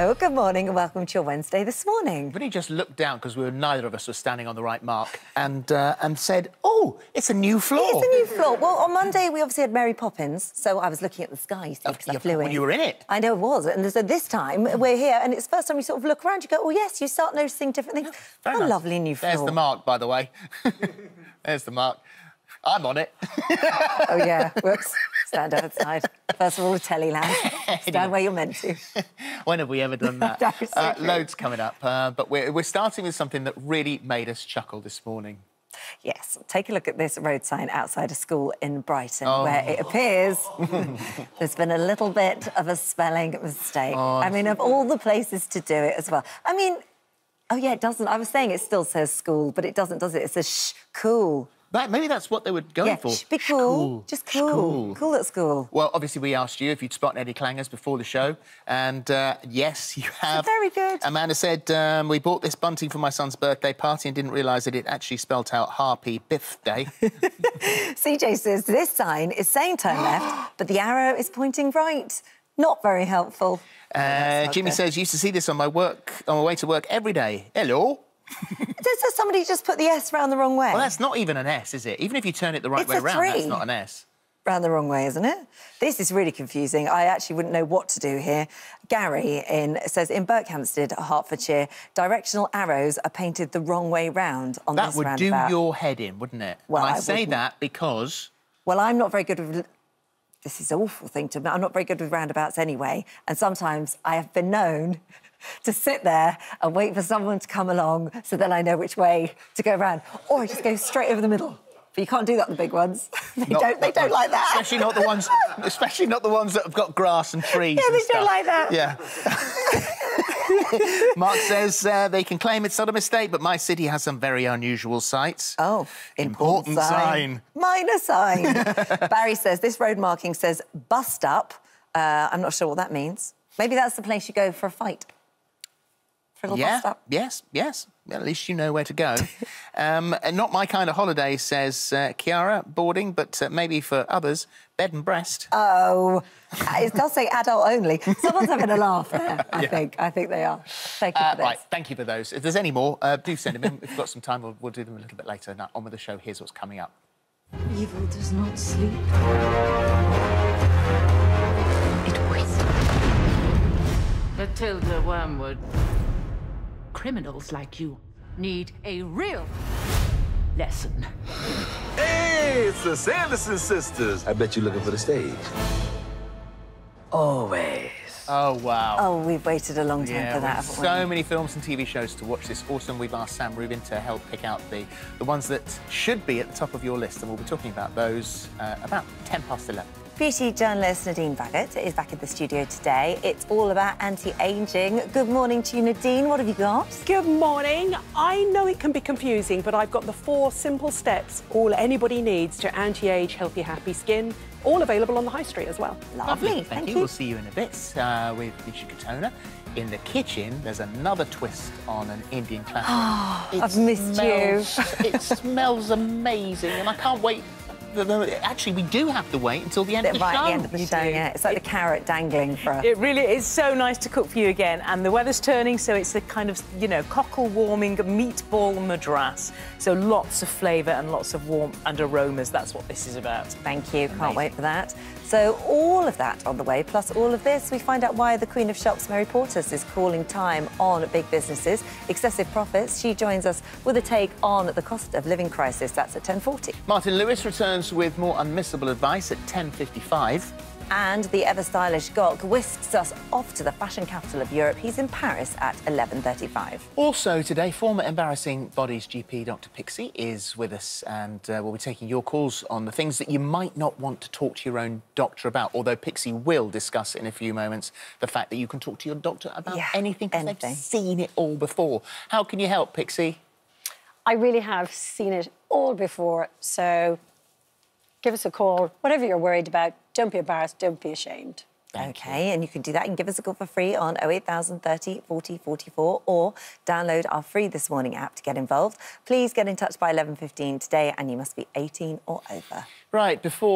Hello, good morning and welcome to your Wednesday this morning. Vinny just looked down because we were neither of us were standing on the right mark and uh, and said, "Oh, it's a new floor." It's a new floor. Well, on Monday we obviously had Mary Poppins, so I was looking at the sky you see, because I you- flew in. you were in it. I know it was, and so this time we're here, and it's the first time you sort of look around. You go, "Oh yes," you start noticing different things. What a lovely new floor. There's the mark, by the way. There's the mark. I'm on it. Oh yeah. Whoops. Stand outside. First of all, the Tellyland. Stand where you're meant to. when have we ever done that? That so uh, loads coming up, uh, but we're, we're starting with something that really made us chuckle this morning. Yes, take a look at this road sign outside a school in Brighton, Oh. where it appears there's been a little bit of a spelling mistake. Oh, I mean, of all the places to do it as well. I mean, oh yeah, it doesn't. I was saying it still says school, but it doesn't, does it? It says shh, cool. That, maybe that's what they were going yeah, for. be cool. Just cool. Cool. Cool at school. Well, obviously, we asked you if you'd spot any clangers before the show, and uh, yes, you have. very good. Amanda said um, we bought this bunting for my son's birthday party and didn't realise that it actually spelt out Harpy Biff Day. CJ says this sign is saying turn left, but the arrow is pointing right. Not very helpful. Uh, Jimmy says used to see this on my work on my way to work every day. Hello. Does somebody just put the S round the wrong way? Well, that's not even an S, is it? Even if you turn it the right It's way a around, that's not an S. round the wrong way, isn't it? This is really confusing. I actually wouldn't know what to do here. Gary in says in Berkhamsted, Hertfordshire, directional arrows are painted the wrong way round on That this would do your head in, wouldn't it? Well, and I, I say wouldn't. that because Well, I'm not very good with. This is an awful thing to. I'm not very good with roundabouts anyway, and sometimes I have been known to sit there and wait for someone to come along so then I know which way to go round, or I just go straight over the middle. But you can't do that on the big ones. they not- don't. They don't like that. Especially not the ones, especially not the ones that have got grass and trees. Yeah, and they don't like that. Yeah. Mark says uh, they can claim it's not a mistake, but my city has some very unusual sites. Oh, important, Important sign. Minor sign. Barry says this road marking says bust up. Uh, I'm not sure what that means. Maybe that's the place you go for a fight. For a little Yeah. bust up. Yes. Yes. Well, at least you know where to go. um, and not my kind of holiday, says uh, Kiara. Boarding, but uh, maybe for others, bed and breast. Oh, it does say adult only. Someone's having a laugh there. I Yeah. think. I think they are. Thank you Uh, for this. right, thank you for those. If there's any more, uh, do send them in. If we've got some time, we'll, we'll do them a little bit later. Now, on with the show. Here's what's coming up. Evil does not sleep. It waits. Matilda Wormwood. Criminals like you need a real lesson. Hey, it's the Sanderson sisters. I bet you're looking for the stage. Always. Oh, wow. Oh, we've waited a long time Yeah, for that, so we? many films and TV shows to watch this autumn. We've asked Sam Rubin to help pick out the, the ones that should be at the top of your list, and we'll be talking about those uh, about 10 past 11. Beauty journalist Nadine Baggett is back in the studio today. It's all about anti-aging. Good morning to you, Nadine. What have you got? Good morning. I know it can be confusing, but I've got the four simple steps all anybody needs to anti-age healthy, happy skin, all available on the high street as well. Lovely. Thank, you. We'll see you in a bit uh, with Nisha Katona. In the kitchen, there's another twist on an Indian classic. It I've missed you. it smells amazing, and I can't wait. The- the- Actually, we do have to wait until the end of the right show. at the end of the show, yeah. It's like the carrot dangling for us. It really is so nice to cook for you again. And the weather's turning, so it's a kind of, you know, cockle warming meatball madras. So lots of flavour and lots of warmth and aromas. That's what this is about. Thank you. Can't wait for that. So all of that on the way, plus all of this, we find out why the Queen of Shops, Mary Portas, is calling time on big businesses, excessive profits. She joins us with a take on the cost of living crisis. That's at 10:40. Martin Lewis returns with more unmissable advice at 10.55. And the ever stylish Gok whisks us off to the fashion capital of Europe. He's in Paris at 11:35. Also today, former Embarrassing Bodies GP Dr Pixie is with us and uh, we'll be taking your calls on the things that you might not want to talk to your own doctor about, although Pixie will discuss in a few moments the fact that you can talk to your doctor about Yeah, anything because they've seen it all before. How can you help, Pixie? I really have seen it all before. So give us a call, whatever you're worried about. Don't be embarrassed, don't be ashamed. okay, and you can do that. You can give us a call for free on 08000 30 40 44 or download our free This Morning app to get involved. Please get in touch by 11.15 today and you must be 18 or over. Right, before